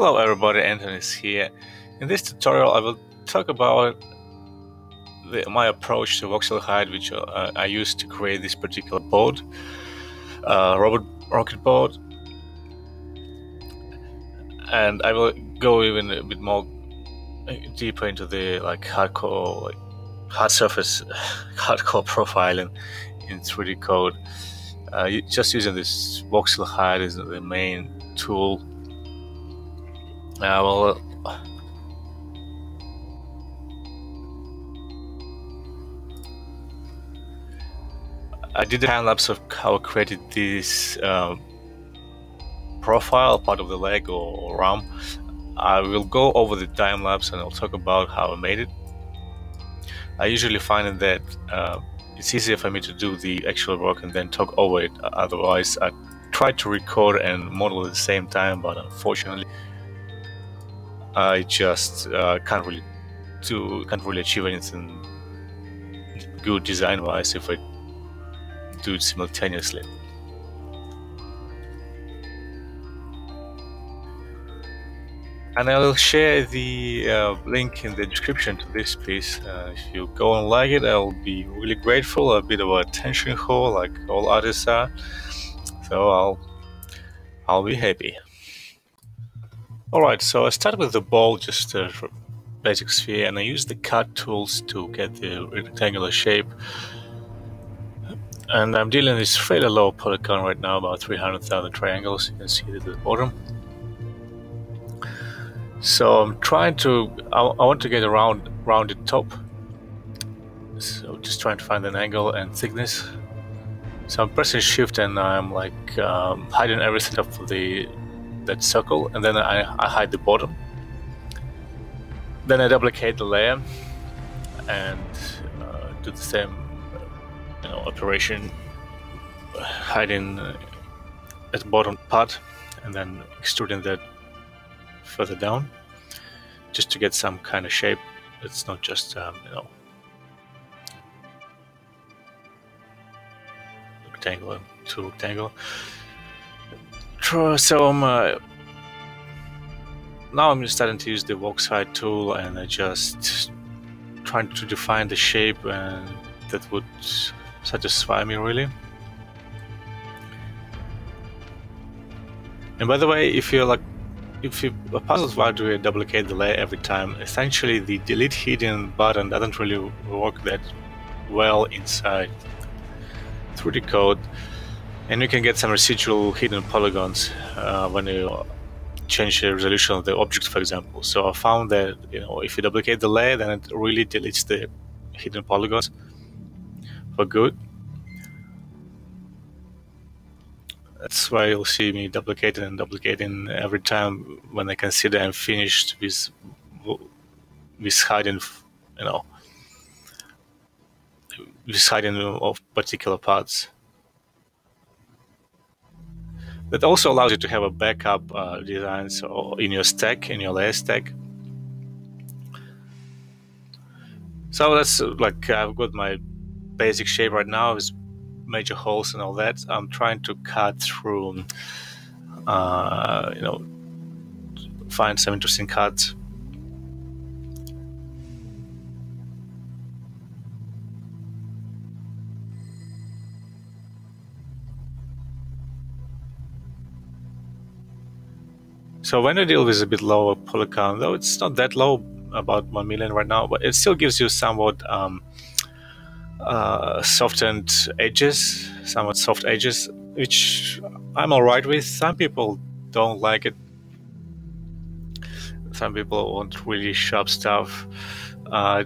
Hello everybody, Anton is here. In this tutorial I will talk about the, my approach to voxel hide which uh, I used to create this particular board, uh, robot rocket board. And I will go even a bit more deeper into the like hardcore, like hard surface, hardcore profiling in 3D Coat. Uh, just using this voxel hide is the main tool uh, well, I did a time lapse of how I created this um, profile, part of the leg or, or arm. I will go over the time lapse and I'll talk about how I made it. I usually find that uh, it's easier for me to do the actual work and then talk over it. Otherwise, I try to record and model at the same time, but unfortunately, I just uh, can't really do can't really achieve anything good design wise if I do it simultaneously. And I will share the uh, link in the description to this piece. Uh, if you go and like it, I'll be really grateful. A bit of a attention whore, like all artists are. So I'll I'll be happy. Alright, so I started with the ball, just a basic sphere, and I used the cut tools to get the rectangular shape. And I'm dealing with this fairly low polygon right now, about 300,000 triangles, you can see it at the bottom. So I'm trying to, I, I want to get a round, rounded top. So just trying to find an angle and thickness. So I'm pressing shift and I'm like um, hiding everything up for the that circle and then I, I hide the bottom. Then I duplicate the layer and uh, do the same you know, operation, hiding uh, at the bottom part and then extruding that further down just to get some kind of shape. It's not just, um, you know, rectangle to rectangle so I'm uh, now I'm just starting to use the Voxhide tool and I just trying to define the shape and that would satisfy me really. And by the way, if you're like if you are puzzled why do we duplicate the layer every time, essentially the delete hidden button doesn't really work that well inside 3D Coat and you can get some residual hidden polygons uh, when you change the resolution of the object, for example. So I found that you know if you duplicate the layer, then it really deletes the hidden polygons for good. That's why you'll see me duplicating and duplicating every time when I consider I'm finished with with hiding, you know, with hiding of particular parts. That also allows you to have a backup uh, design so in your stack, in your layer stack. So that's uh, like I've got my basic shape right now with major holes and all that. I'm trying to cut through, uh, you know, find some interesting cuts. So when you deal with a bit lower polygon, though it's not that low, about 1 million right now, but it still gives you somewhat um, uh, softened edges, somewhat soft edges, which I'm alright with. Some people don't like it. Some people want really sharp stuff. Uh,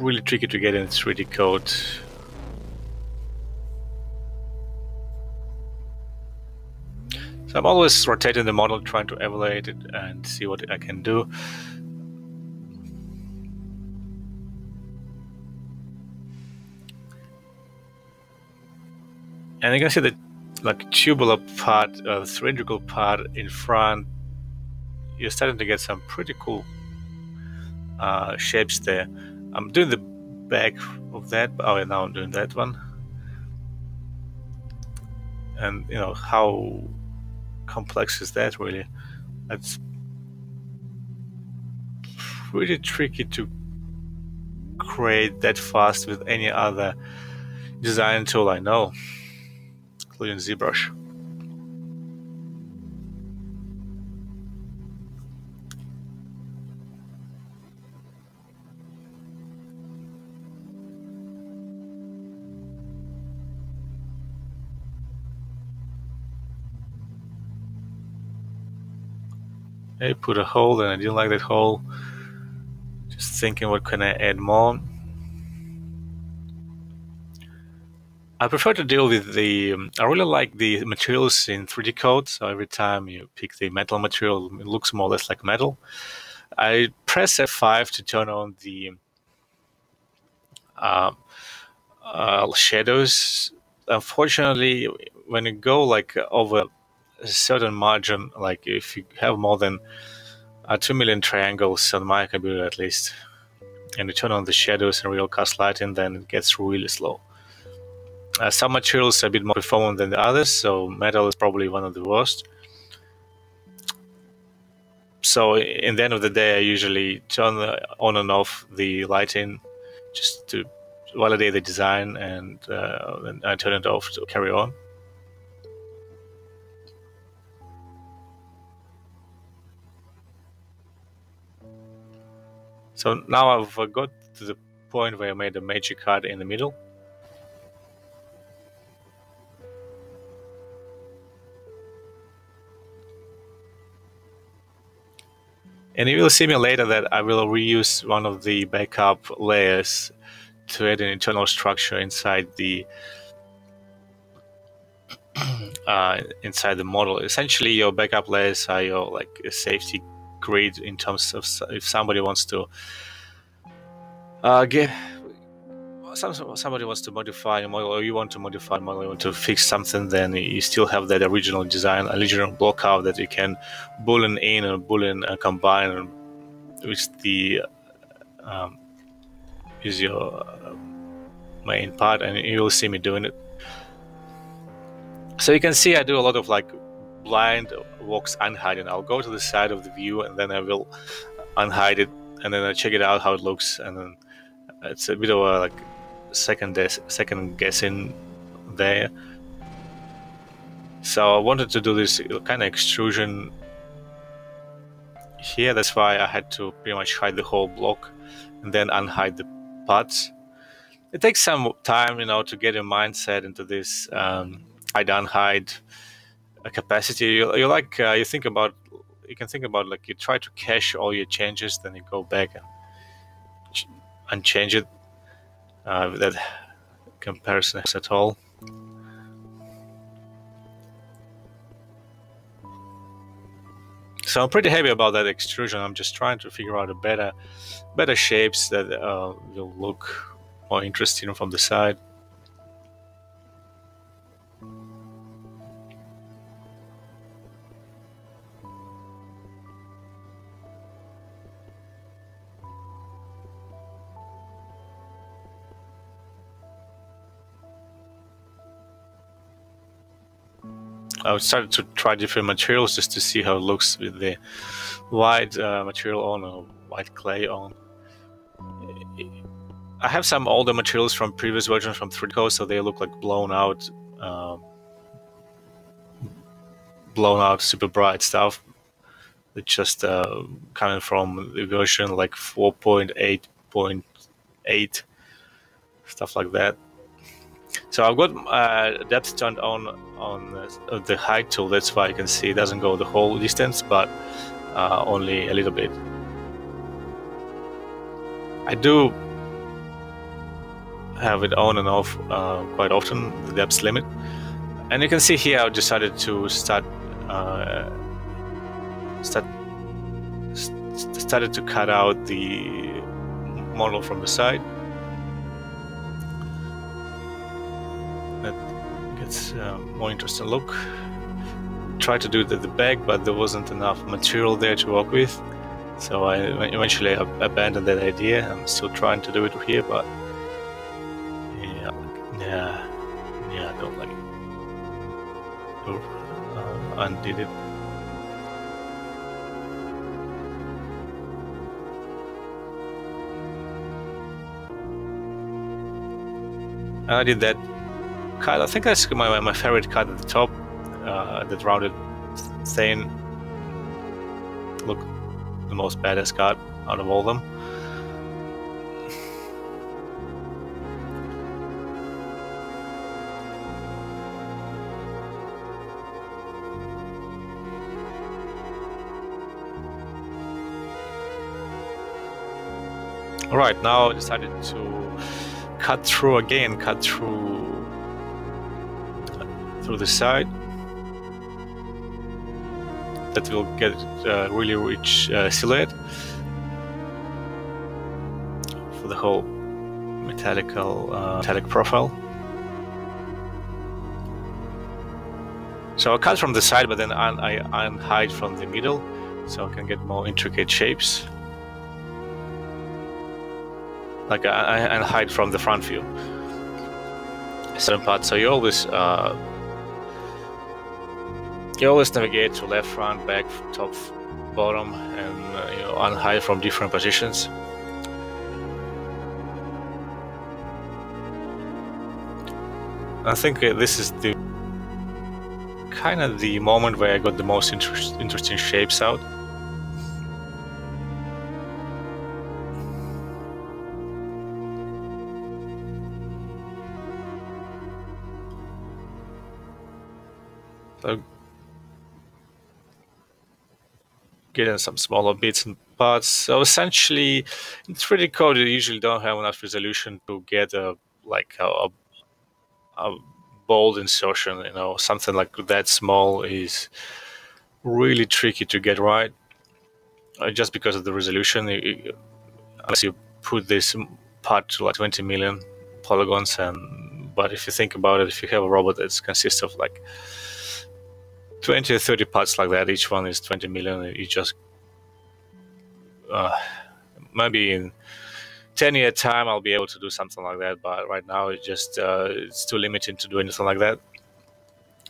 really tricky to get in 3D Coat. So I'm always rotating the model, trying to evaluate it and see what I can do. And you can see the like tubular part, uh, cylindrical part in front. You're starting to get some pretty cool uh, shapes there. I'm doing the back of that. Oh, now I'm doing that one. And you know how complex is that really? That's pretty tricky to create that fast with any other design tool I know, including ZBrush. I put a hole and I didn't like that hole. Just thinking what can I add more. I prefer to deal with the, um, I really like the materials in 3D Coat. So every time you pick the metal material, it looks more or less like metal. I press F5 to turn on the uh, uh, shadows. Unfortunately, when you go like over a certain margin, like if you have more than uh, 2 million triangles on my computer at least, and you turn on the shadows and real cast lighting, then it gets really slow. Uh, some materials are a bit more performant than the others, so metal is probably one of the worst. So in the end of the day, I usually turn on and off the lighting just to validate the design, and uh, then I turn it off to carry on. So now I've got to the point where I made a major cut in the middle. And you will see me later that I will reuse one of the backup layers to add an internal structure inside the uh, inside the model. Essentially, your backup layers are your like safety great in terms of if somebody wants to uh, get somebody wants to modify a model or you want to modify a model you want to fix something then you still have that original design original blockout that you can boolean in or boolean uh, combine with the um, is your uh, main part and you will see me doing it. So you can see I do a lot of like blind walks unhidden. I'll go to the side of the view and then I will unhide it and then I check it out how it looks and then it's a bit of a like second second guessing there. So I wanted to do this kind of extrusion here. That's why I had to pretty much hide the whole block and then unhide the parts. It takes some time, you know, to get your mindset into this. Um, i don't hide unhide a capacity. You, like uh, you think about you can think about like you try to cache all your changes, then you go back and ch- and change it. Uh, that comparison at all. So I'm pretty happy about that extrusion. I'm just trying to figure out a better, better shapes that uh, will look more interesting from the side. I started to try different materials just to see how it looks with the white uh, material on or white clay on. I have some older materials from previous versions from 3D Coat, so they look like blown out, uh, blown out, super bright stuff. It's just uh, coming from the version like 4.8.8, stuff like that. So I've got uh, depth turned on on the height tool. That's why you can see it doesn't go the whole distance, but uh, only a little bit. I do have it on and off uh, quite often, the depth limit. And you can see here I've decided to start uh, start st started to cut out the model from the side that gets uh, more interesting look. Tried to do it at the back, but there wasn't enough material there to work with. So I eventually abandoned that idea. I'm still trying to do it here, but yeah, yeah, yeah, I don't like it. I uh, undid it. I did that cut. I think that's my, my favorite cut at the top, uh, that rounded thing. Look, the most badass cut out of all them. Alright, now I decided to cut through again, cut through through the side. That will get uh, really rich uh, silhouette for the whole metallical uh, metallic profile. So I cut from the side, but then I, I unhide from the middle, so I can get more intricate shapes like I, and hide from the front view. Certain parts, so you always uh, you always navigate to left, front, back, top, bottom, and uh, you know unhide from different positions. I think uh, this is the kind of the moment where I got the most inter interesting shapes out. So getting some smaller bits and parts. So essentially, in 3D Coat, you usually don't have enough resolution to get a like a, a bold insertion. You know, something like that small is really tricky to get right, uh, just because of the resolution. Unless you put this part to like 20 million polygons, and but if you think about it, if you have a robot that consists of like 20 or 30 parts like that. Each one is 20 million. You just uh, maybe in 10 year time I'll be able to do something like that. But right now it's just uh, it's too limited to do anything like that.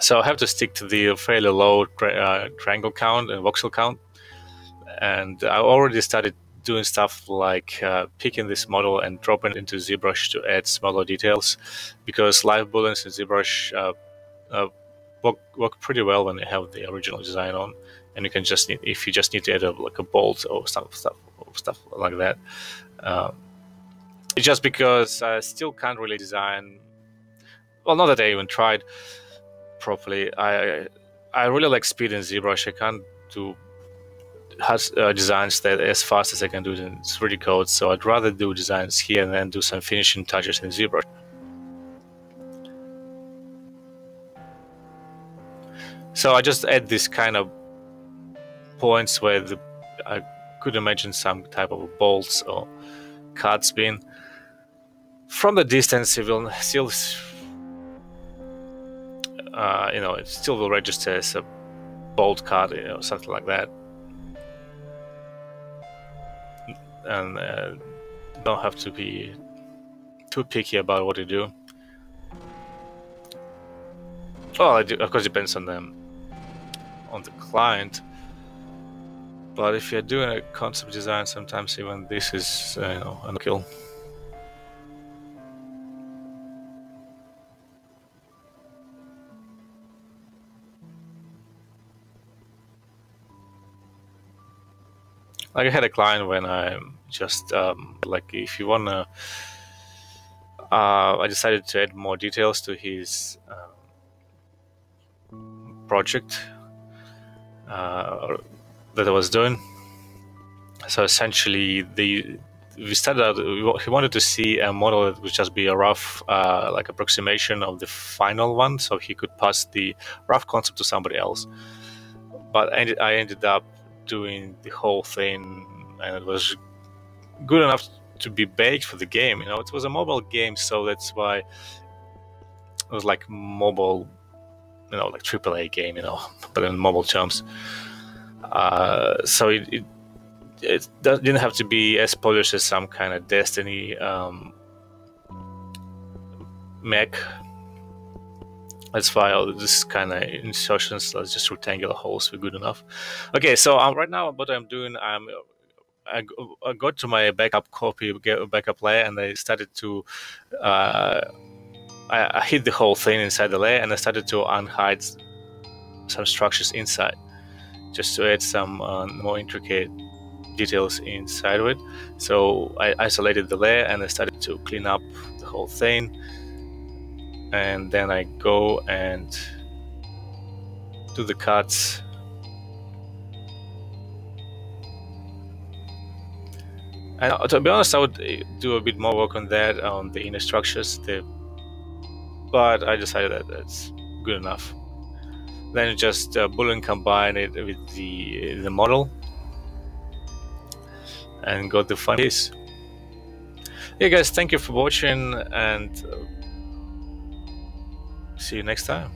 So I have to stick to the fairly low tri- uh, triangle count and voxel count. And I already started doing stuff like uh, picking this model and dropping it into ZBrush to add smaller details because live booleans in ZBrush uh, uh, work work pretty well when you have the original design on, and you can just need if you just need to add a, like a bolt or stuff stuff or stuff like that. Uh, just because I still can't really design. Well, not that I even tried properly. I I really like speed in ZBrush. I can't do has uh, designs that as fast as I can do it in 3D Coat. So I'd rather do designs here and then do some finishing touches in ZBrush. So I just add this kind of points where the, I could imagine some type of bolts or card spin. From the distance, it will still, uh, you know, it still will register as a bolt card, you know, something like that. And uh, don't have to be too picky about what you do. Well, of course depends on them on the client. But if you're doing a concept design, sometimes even this is, uh, you know, a kill. Like I had a client when I just um, like if you wanna, uh, I decided to add more details to his um, project uh, that I was doing. So essentially, the we started out. He wanted to see a model that would just be a rough, uh, like approximation of the final one, so he could pass the rough concept to somebody else. But I ended up doing the whole thing, and it was good enough to be baked for the game. You know, it was a mobile game, so that's why it was like mobile you know like AAA game, you know, but in mobile terms. Uh, so it, it, it didn't have to be as polished as some kind of Destiny um, mech. That's why all this kind of insertions, Let's just rectangular holes, were good enough. Okay, so um, right now what I'm doing, I'm I, I got to my backup copy, backup layer, and I started to uh, I, I hid the whole thing inside the layer and I started to unhide some structures inside just to add some uh, more intricate details inside of it. So I isolated the layer and I started to clean up the whole thing. And then I go and do the cuts. And uh, to be honest, I would uh, do a bit more work on that on the inner structures. The, but I decided that that's good enough. Then just uh, Boolean combine it with the the model and got the fun piece. Yeah, guys, thank you for watching and uh, see you next time.